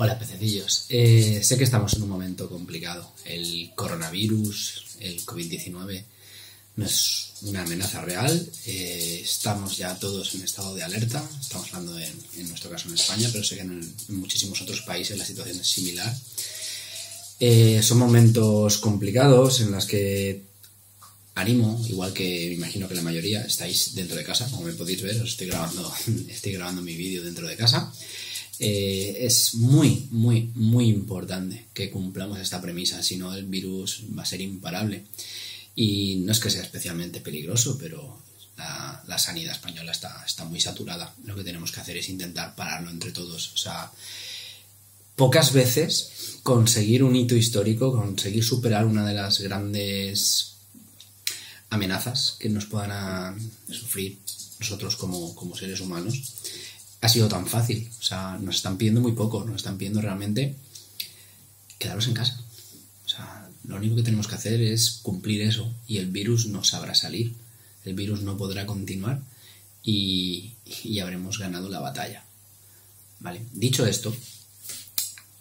Hola pececillos, eh, sé que estamos en un momento complicado. El coronavirus, el COVID-19, no es una amenaza real. Eh, estamos ya todos en estado de alerta. Estamos hablando en, nuestro caso en España, pero sé que en, muchísimos otros países la situación es similar. Eh, son momentos complicados en los que animo, igual que me imagino que la mayoría estáis dentro de casa, como me podéis ver, os estoy grabando, estoy grabando mi vídeo dentro de casa. Eh, es muy, muy, muy importante que cumplamos esta premisa, si no el virus va a ser imparable. Y no es que sea especialmente peligroso, pero la, sanidad española está, está muy saturada. Lo que tenemos que hacer es intentar pararlo entre todos. O sea, pocas veces conseguir un hito histórico, conseguir superar una de las grandes amenazas que nos puedan sufrir nosotros como, como seres humanos ha sido tan fácil. O sea, nos están pidiendo muy poco, nos están pidiendo realmente quedaros en casa. O sea, lo único que tenemos que hacer es cumplir eso y el virus no sabrá salir. El virus no podrá continuar y, y habremos ganado la batalla. Vale, dicho esto,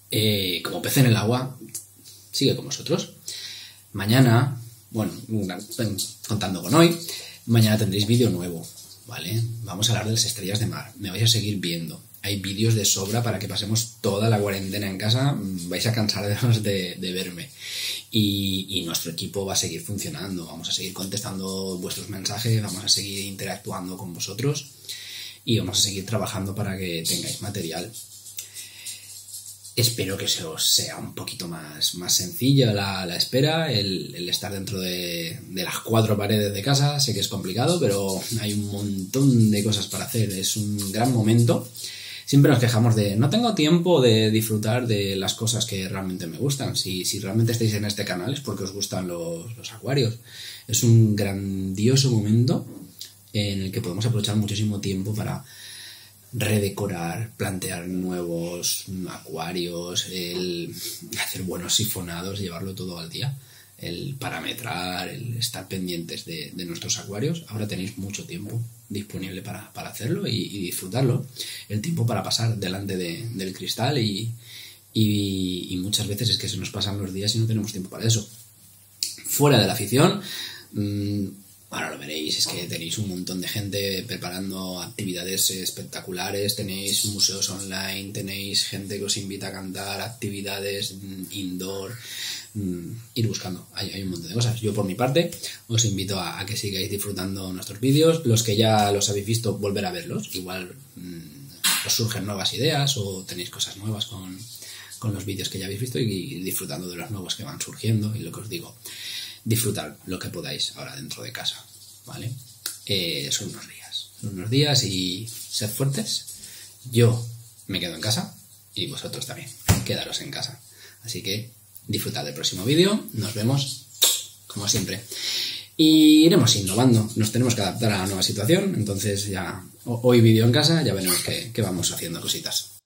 eh, como pez en el agua, sigue con vosotros. Mañana, bueno, contando con hoy, mañana tendréis vídeo nuevo. ¿Vale? Vamos a hablar de las estrellas de mar. Me vais a seguir viendo. Hay vídeos de sobra para que pasemos toda la cuarentena en casa. Mm, vais a cansaros de, de verme. Y, nuestro equipo va a seguir funcionando. Vamos a seguir contestando vuestros mensajes, vamos a seguir interactuando con vosotros y vamos a seguir trabajando para que tengáis material. Espero que se os sea un poquito más, más sencilla la, espera, el, estar dentro de, de, las cuatro paredes de casa. Sé que es complicado, pero hay un montón de cosas para hacer. Es un gran momento. Siempre nos quejamos de no tengo tiempo de disfrutar de las cosas que realmente me gustan. Si, si realmente estáis en este canal es porque os gustan los, los acuarios. Es un grandioso momento en el que podemos aprovechar muchísimo tiempo para redecorar, plantear nuevos acuarios, el hacer buenos sifonados, llevarlo todo al día, el parametrar, el estar pendientes de, nuestros acuarios. Ahora tenéis mucho tiempo disponible para, hacerlo y, disfrutarlo. El tiempo para pasar delante del cristal y, y, muchas veces es que se nos pasan los días y no tenemos tiempo para eso. Fuera de la afición, mm, Ahora lo veréis, es que tenéis un montón de gente preparando actividades espectaculares, tenéis museos online, tenéis gente que os invita a cantar, actividades mm, indoor, mm, ir buscando, hay, un montón de cosas. Yo por mi parte os invito a, que sigáis disfrutando nuestros vídeos, los que ya los habéis visto, volver a verlos, igual mm, os surgen nuevas ideas o tenéis cosas nuevas con, con los vídeos que ya habéis visto y disfrutando de los nuevos que van surgiendo y lo que os digo disfrutar lo que podáis ahora dentro de casa, ¿vale? Eh, son unos días, son unos días y sed fuertes. Yo me quedo en casa y vosotros también, quedaros en casa. Así que disfrutad del próximo vídeo, nos vemos como siempre. Y iremos innovando, nos tenemos que adaptar a la nueva situación, entonces ya hoy vídeo en casa, ya veremos que vamos haciendo cositas.